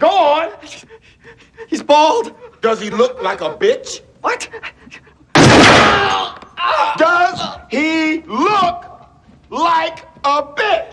Go on. He's bald. Does he look like a bitch? What? Does he look like a bitch?